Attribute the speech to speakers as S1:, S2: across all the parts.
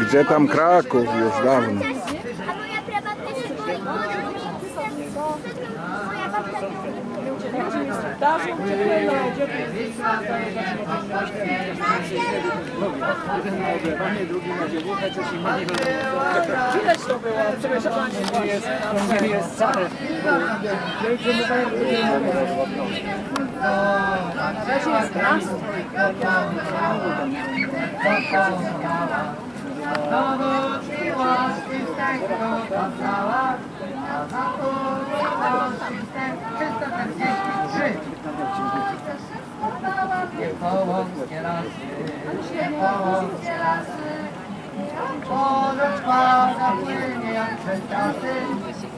S1: Gdzie tam Kraków już dawno.
S2: A moja prababcia się boi. Moja babcia
S3: Widać to było, przemieszczanie nie jest, nie jest wcale.
S4: Połączcie lasy, połączcie lasy. Morze spada, płynie jak przez czasy. Na morze spada, płynie jak przez czasy. Moją kolebką matkę się grała, matkę się grała. Po polsku padzie powinna udała,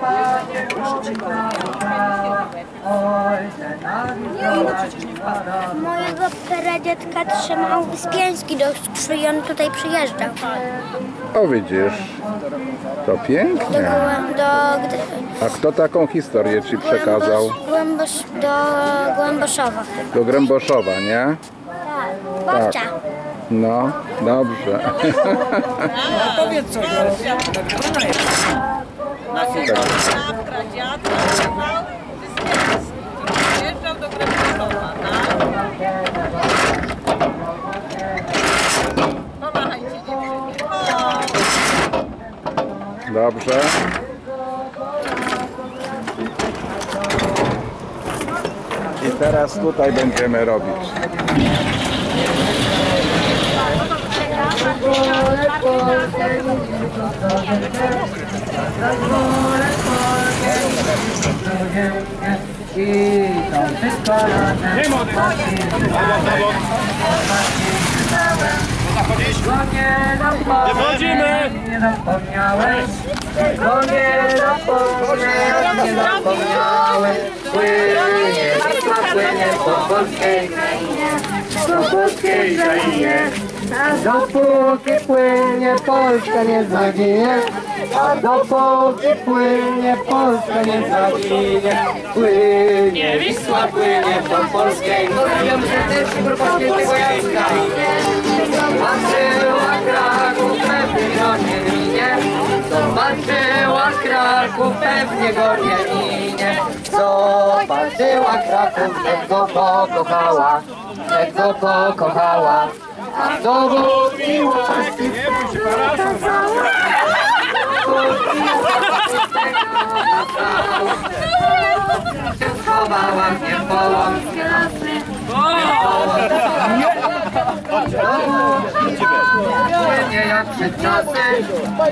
S4: padzie powinna udała. Oj, ten
S2: Mojego pradziadka trzymał Wyspiański do skrzy i on tutaj przyjeżdżał.
S1: O widzisz, to
S2: Do,
S1: pięknie.
S2: Do, Gdy-
S1: A kto taką historię ci przekazał?
S2: Głębosz, do Głęboszowa.
S1: Do Gręboszowa, nie?
S2: Tak. Babcia.
S1: No, dobrze.
S3: Powiedz coś, nagrywana jest.
S5: Babka, dziadka, trwał Wyspiański. Przyjeżdżał do Gręboszowa, tak? Pomachajcie dziewczyny. O!
S1: Dobrze. I teraz tutaj będziemy robić.
S4: I to wszystko razem. Nie zapomnę, nie zapomniałeś, tego nie zapomnę, nie zapomniałeś. Płynie, płynie po polskiej krainie, po polskiej krainie. Dopóki płynie Polska nie zaginie, dopóki płynie Polska nie zaginie, płynie Wisła płynie po polskiej Pozdrawiam serdecznie grupa świętego Jacka. Zobaczyła Kraków, pewnie go nie minie. Zobaczyła Kraków, pewnie go nie minie. Zobaczyła Kraków, jak go pokochała, jak go pokochała. Dowód miłości przekazała. Schowała mnie w połącznie lasy. Płynie jak przed czasy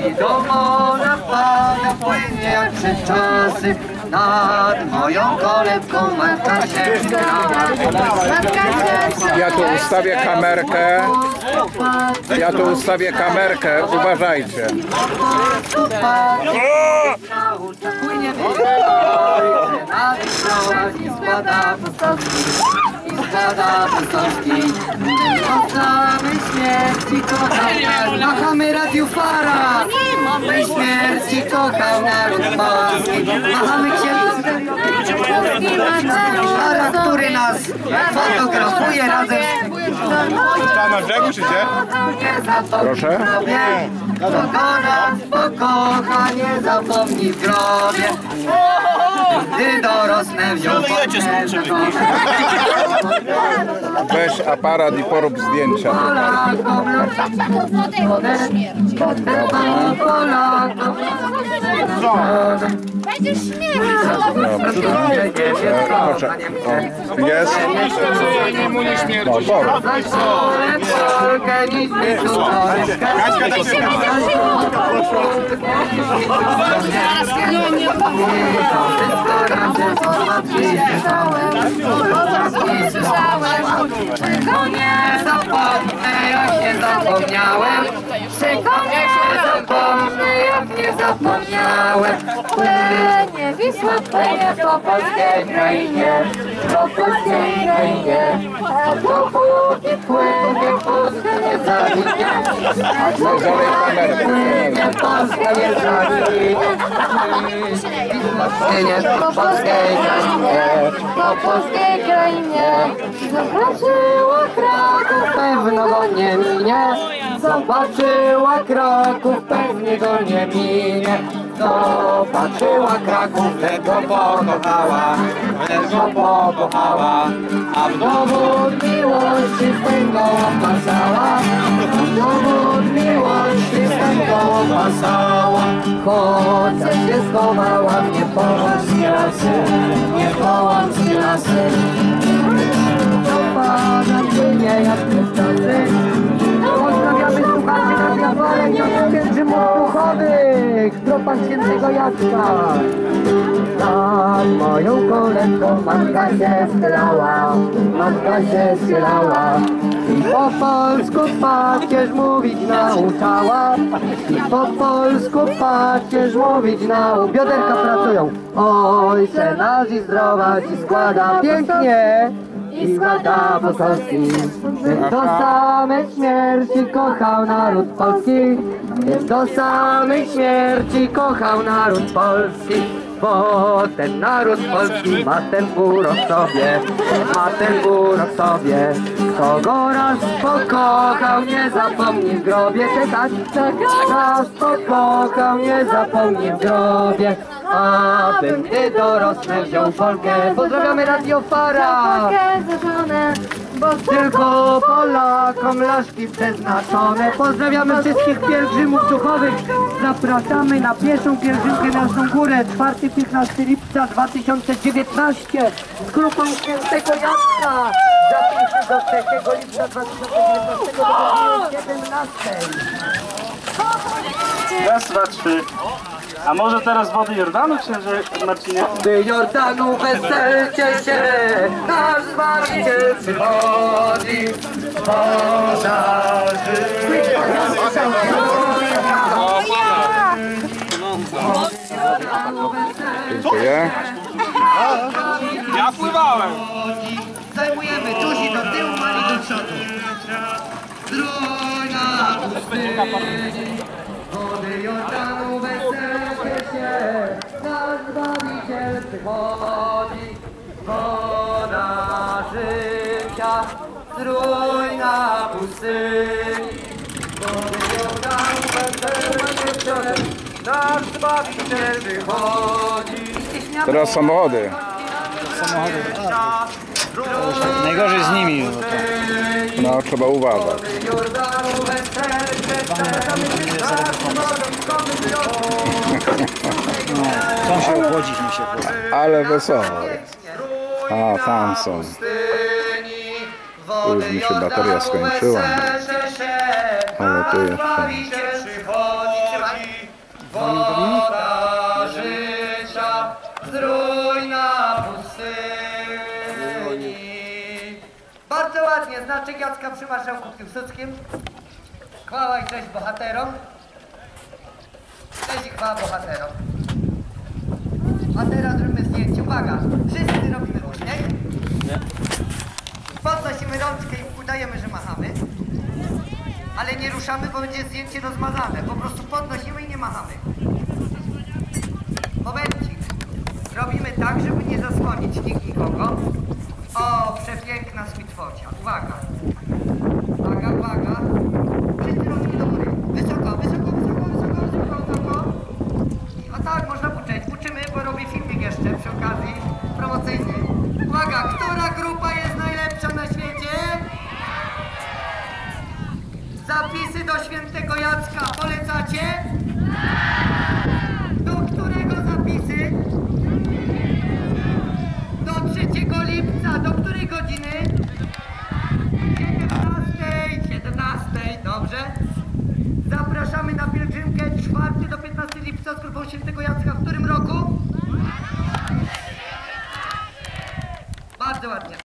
S4: i do morza pada płynie jak przed czasy. Nad moją kolebką matka się
S1: Ja tu ustawię kamerkę. Ja tu ustawię kamerkę, uważajcie.
S4: I składa pustowski. Od samej śmierci kochał nas. Machamy radiofara. Tej śmierci kochał naród polski. Machamy który nas fotografuje razem
S6: Tam na brzegu czy gdzie?
S1: Proszę?
S4: Kto go nas pokocha, nie zapomni w grobie. Gdy dorosnę wziął
S1: Weź aparat i porób zdjęcia.
S4: Polakom Polakom Polakom
S2: Będziesz.
S1: O, jest? No, porób.
S4: Polkę nic nie Nie zapomnę, jak nie zapomniałem Czego nie zapomnę, jak nie zapomniałem Płynie, Wisła płynie po polskiej krainie Po polskiej krainie A dopóki płynie
S1: No dalej kamerkę.
S4: Polska nie żali. Istnienie po polskiej krainie, po polskiej krainie. Zobaczyła Kraków, pewno go nie minie. Zobaczyła Kraków, pewnie go nie minie. Zobaczyła Kraków, lecz go pokochała, lecz go pokochała. A w dowód miłości swego opasała, w dowód miłości swego opasała. Chociaż się schowała w niepołamskie lasy, niepołamskie lasy. Dopada płynie jak krystosy. Pozdrawiamy słuchaczy na diabole, nie pielgrzymów duchowych, w tropach świętego Jacka. Nad moją kolędą matka się schylała, matka się schylała. Po polsku pacierz mówić nauczała, po polsku pacierz mówić nau. Bioderka pracują. Ojcze nasz i zdrować i składa pięknie i składa bukowski. Ten do samej śmierci kochał naród polski, do samej śmierci kochał naród polski. Bo ten naród polski ma ten urok sobie, ma ten urok sobie. Kto go raz pokochał, nie zapomni w grobie. Czekać, raz pokochał, nie zapomni w grobie. Abym gdy dorosnę wziął Polkę. Pozdrawiamy Radio Fara. Tylko Polakom laszki przeznaczone. Pozdrawiamy wszystkich pielgrzymów duchowych. Zapraszamy na pierwszą pielgrzymkę na Jasną Górę 4-15 lipca 2019 z grupą Świętego Jacka. Zapisy do 3 lipca 2019 do godziny 17.
S6: Raz, dwa, trzy. A może teraz wody Jordanu, księże Marcinie?
S4: By Jordanu weselcie się, nasz Zbawiciel przychodzi. Woda
S1: Dziękuję.
S6: Ja pływałem!
S4: Zajmujemy duzi do tyłu, mali do przodu. Zdrój na pustyni, wody Jordanu weselcie się, nasz Zbawiciel przychodzi. Woda życia, zdrój na pustyni, wody Jordanu weselcie się, nasz Zbawiciel wychodzi.
S1: Teraz samochody.
S7: Najgorzej z nimi.
S1: No trzeba uważać.
S7: Chcą się obchodzić mi się.
S1: Ale wesoło jest. A, tam są. Tu już mi się bateria skończyła. Ale tu jeszcze.
S4: Woda znaczek Jacka przy marszałku Piłsudskim. Chwała i cześć bohaterom. Cześć i chwała bohaterom. A teraz robimy zdjęcie. Uwaga, wszyscy robimy uśmiech. Podnosimy rączkę i udajemy, że machamy. Ale nie ruszamy, bo będzie zdjęcie rozmazane. Po prostu podnosimy i nie machamy. Momencik. Robimy tak, żeby nie zasłonić nikt nikogo. O, przepiękna sweetfocia. Uwaga. Uwaga, uwaga. Wszyscy rączki do góry. Wysoko, wysoko, wysoko, wysoko, wysoko, wysoko. A tak, można buczeć. Buczymy, bo robię filmik jeszcze przy okazji promocyjny. Uwaga, która grupa jest najlepsza na świecie? Zapisy do świętego Jacka polecacie? Do którego zapisy? Do 3 lipca. Do której godziny? 17. 17. Dobrze. Zapraszamy na pielgrzymkę 4 do 15 lipca z grupą świętego Jacka. W którym roku?